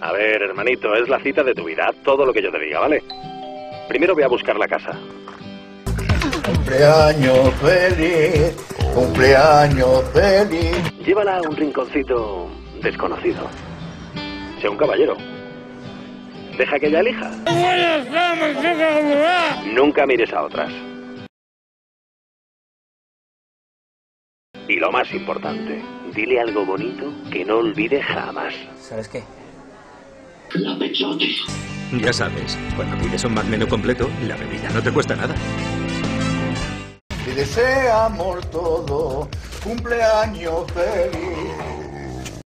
A ver, hermanito, es la cita de tu vida. Haz todo lo que yo te diga, ¿vale? Primero voy a buscar la casa. Cumpleaños feliz, cumpleaños feliz. Llévala a un rinconcito desconocido. Sea un caballero. Deja que ella elija. Nunca mires a otras. Y lo más importante, dile algo bonito que no olvide jamás. ¿Sabes qué? Ya sabes, cuando pides un Mac menú completo, la bebida no te cuesta nada. Te deseamos todo, cumpleaños feliz.